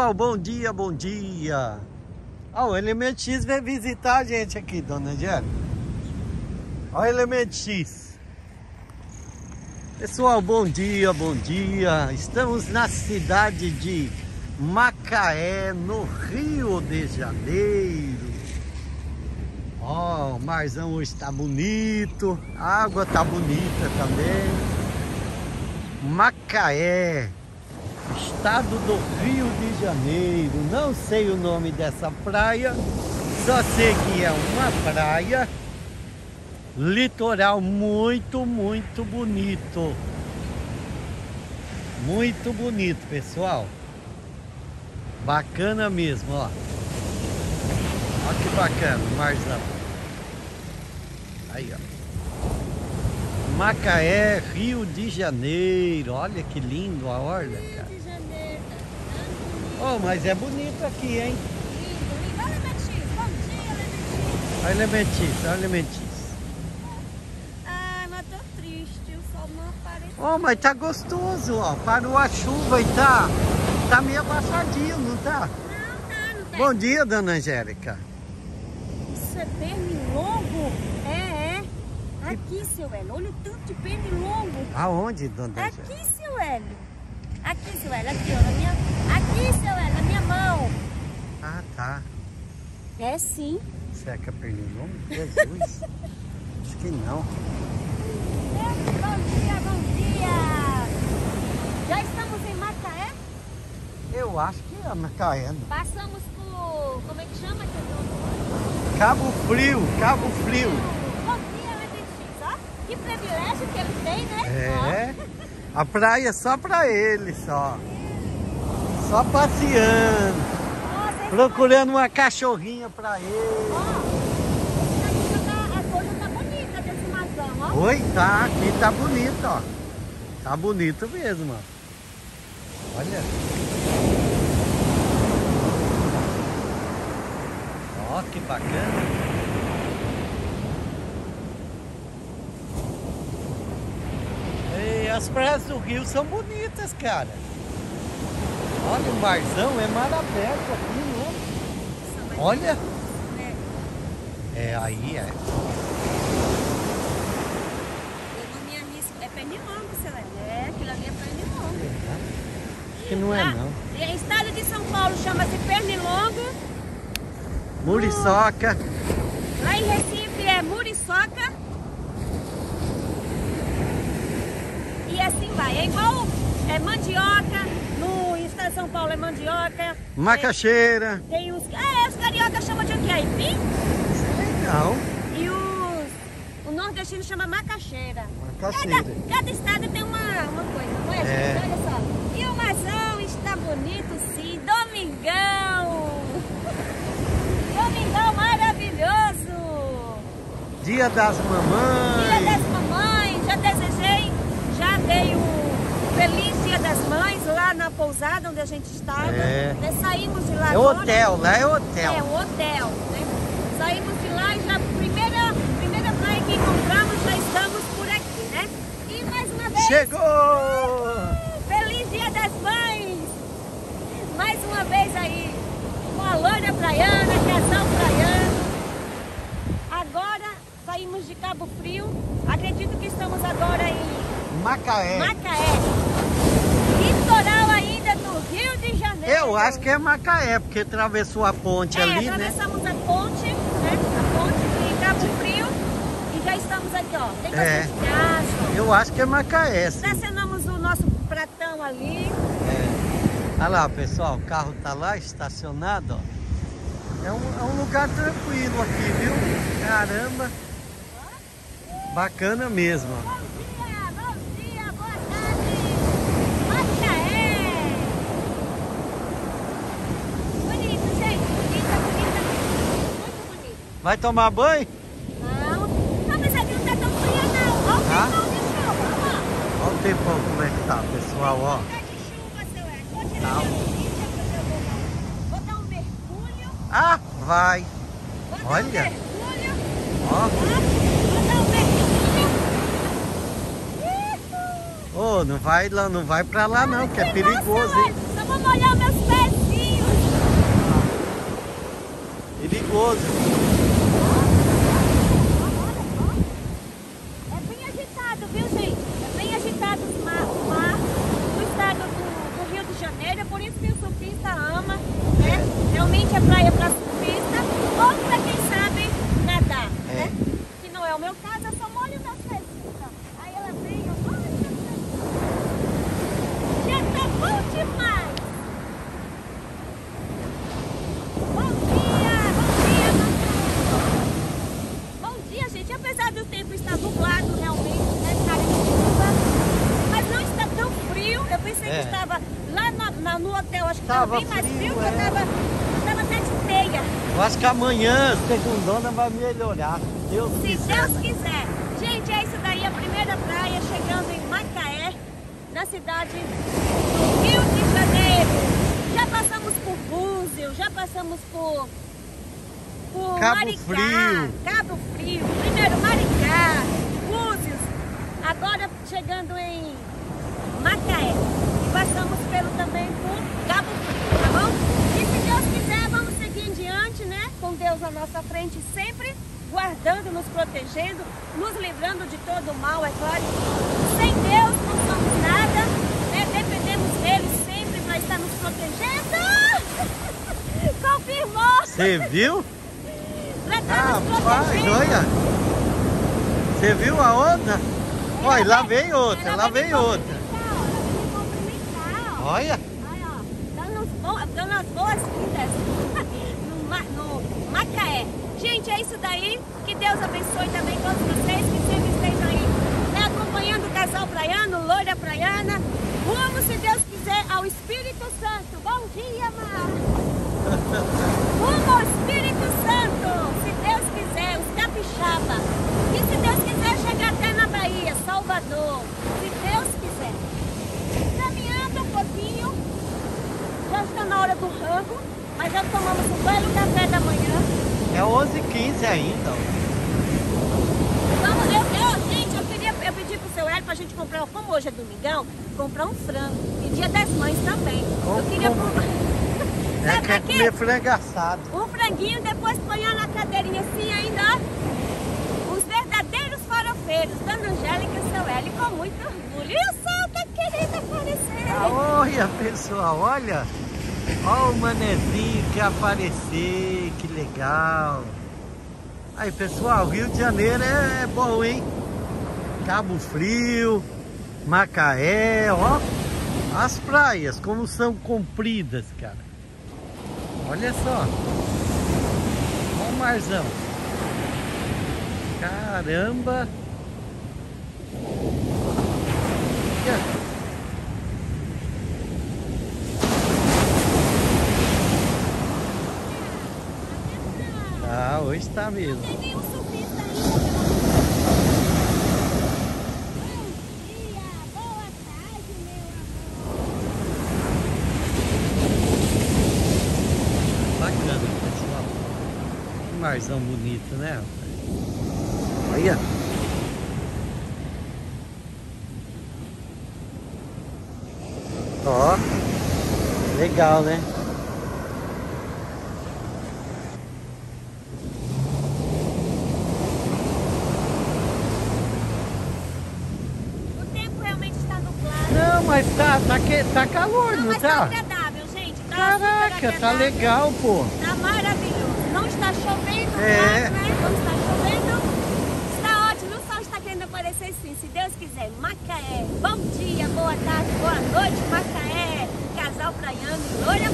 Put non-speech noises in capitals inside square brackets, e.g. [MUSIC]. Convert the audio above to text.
pessoal, bom dia, bom dia. Ó, o Elemento X veio visitar a gente aqui, dona Angélica. Ó o Elemento X. Pessoal, bom dia, bom dia. Estamos na cidade de Macaé, no Rio de Janeiro. Ó, o marzão hoje está bonito, a água tá bonita também. Macaé, estado do Rio de Janeiro. Não sei o nome dessa praia, só sei que é uma praia litoral muito, muito bonito. Muito bonito, pessoal. Bacana mesmo, ó. Olha que bacana, marzão. Aí, ó. Macaé, Rio de Janeiro. Olha que lindo a orla, cara. Oh, mas é bonito aqui, hein? Lindo, lindo. Olha, Lementis. Bom dia, Lementis. Olha elementis, olha elementis. Ai, mas tô triste. O sol não apareceu. Oh, mas tá gostoso, ó. Parou a chuva e tá, tá meio abafadinho, não tá? Não, tá, não tem. Bom dia, dona Angélica. Isso é pernilongo? É, é. Aqui, seu Hélio. Olha o tanto de pernilongo. Aonde, dona Angélica? Aqui, seu Hélio. Aqui, seu Hélio. Aqui, ó. Na minha... Aqui, seu Hélio. Na minha mão. Ah, tá. É sim. Será que é pernilongo? Jesus. [LAUGHS] Acho que não. Bom dia, bom dia. Já estamos em Macaé? Eu acho que é Macaé. não. Passamos por... Como é que chama? aquele Cabo Frio, Cabo Frio. Bom dia. Ó, que privilégio que ele tem, né? É. [LAUGHS] A praia é só pra ele, só. Só passeando. Nossa, Procurando uma cachorrinha pra ele. ó, aqui tá- a coisa tá bonita desse marzão, ó. Oi, tá, aqui tá bonito, ó. Tá bonito mesmo, ó. Olha. Ó, que bacana. E as praias do Rio são bonitas, cara. Olha, o marzão é mar aberto aqui, né? Olha. É, É, aí é. denominia-se- É pernilongo, seu Hélio. É, aquilo ali é pernilongo. Acho que não é, Lá- não. E o estado de São Paulo chama-se pernilongo. Muriçoca. Lá em Recife é muriçoca. E assim vai. É igual é mandioca. No estado de São Paulo é mandioca. Macaxeira. É, tem os. É, os cariocas chamam de o quê? Aipim? Legal. E os. O nordestino chama macaxeira. Macaxeira. Cada, cada estado tem uma, uma coisa, não é, É. gente? Olha só. E o marzão está bonito, sim. Domingão! Domingão maravilhoso! Dia das Dia Mamães. das Mamães, já desejei, já dei o feliz Dia das Mães lá na pousada onde a gente estava. É. Né, Saímos de lá É agora. hotel, lá é hotel. É, o hotel, né? Saímos de lá e já, primeira, primeira praia que encontramos, já estamos por aqui, né? E mais uma vez, Chegou! feliz Dia das Mães! Mais uma vez aí, com a loira praiana, casal praiano. Agora saímos de Cabo Frio, acredito que estamos agora em Macaé. Macaé. Litoral ainda do Rio de Janeiro. Eu acho que é Macaé, porque atravessou a ponte É, ali, né? atravessamos a ponte, né? A ponte de Cabo Frio e já estamos aqui, ó. Tem É. Eu acho que é Macaé, sim. Estacionamos o nosso pratão ali. É. Olha lá, pessoal, o carro tá lá estacionado, ó. É um, é um lugar tranquilo aqui, viu? Caramba. Bacana mesmo. ó. Vai tomar banho? Não. Não, mas aqui não tá tão fria não. Olha o tempão de chuva, ó. Olha o tempão como é que tá, pessoal, ó. Tá de chuva, seu Ed. Vou tirar tá. minha ficha porque eu vou... Vou dar um mergulho. Ah, vai. Vou Olha. dar um mergulho. Ó. Vou dar um mergulho. Ô, oh, não vai lá, não vai pra lá não, que, é perigoso, hein? Só vou molhar meus pezinhos. Ah. Perigoso. Geralmente é praia para surfista ou para quem sabe nadar, É. né? Que não é o meu caso, eu só molho das pezinhas. Aí ela vem, eu molho das pezinhas. Já tá bom demais. Bom dia, bom dia. Bom dia, gente. Apesar do tempo estar nublado realmente, né? Cara de chuva, mas não está tão frio. Eu pensei É. que estava lá na- na- no hotel, acho que Tava estava bem mais frio, frio, porque é. eu estava tava até de meia. Eu acho que amanhã, segundona, vai melhorar. se Deus Se quiser. Deus quiser. Gente, é isso daí, a primeira praia chegando em Macaé, na cidade do Rio de Janeiro. Já passamos por Búzios, já passamos por, por Cabo Maricá, Frio. Cabo Frio, primeiro Maricá, Búzios, agora chegando em Macaé. E passamos pelo também por Cabo Frio, tá bom? E se Deus quiser, vamos seguir em diante, né? Com Deus à nossa frente sempre, guardando, nos protegendo, nos livrando de todo o mal, é claro. Sem Deus não somos nada, né? Dependemos dele sempre para estar nos protegendo. [LAUGHS] Confirmou! Você viu? Nos Rapaz, protegendo. olha. Você viu a outra? Olha, lá vem outra, lá vem outra. Olha. Aí, ó, dando as boas-vindas no, Ma- no Macaé. Gente, é isso daí. Que Deus abençoe também todos vocês que sempre estejam aí né, acompanhando o casal praiano, loira praiana. Rumo, se Deus quiser, ao Espírito Santo. Bom dia, Mar. [LAUGHS] Rumo ao Espírito Santo, se Deus quiser, os capixaba. E se Deus quiser, chegar até na Bahia, Salvador. Se Deus quiser caminhando um pouquinho. Já está na hora do rango, mas já tomamos um belo café da manhã. É 11h15 ainda. ó. Vamos, eu, eu, gente, eu queria eu pedi pro seu Hélio pra gente comprar, como hoje é domingão, comprar um frango. E dia das mães também. Eu queria como? comprar. [LAUGHS] É, pra quê? comer frango assado. Um franguinho, depois põe na cadeirinha assim ainda. ó. Os verdadeiros farofeiros, Dona Angélica e seu Hélio, com muito orgulho. E o sol tá querendo aparecer. Olha, pessoal, olha. Olha o manezinho que aparecer, que legal. Aí, pessoal, Rio de Janeiro é, é bom, hein? Cabo Frio, Macaé, ó. As praias, como são compridas, cara. Olha só. Olha o marzão. Caramba. Ah, hoje tá mesmo. Tem nenhum surfista ainda. Bom dia, boa tarde, meu amor. Bacana, pessoal. Que marzão bonito, né? rapaz? Olha. Ó. Legal, né? O tempo realmente está nublado. Não, mas tá, tá, que, tá calor, Não, não mas tá tá? agradável, gente. Tá Caraca, tá legal, pô. Tá maravilhoso. Está chovendo, É. claro, né? Está chovendo. Está ótimo. O sol está querendo aparecer sim, se Deus quiser. Macaé. Bom dia, boa tarde, boa noite, Macaé. Casal praiano praiana.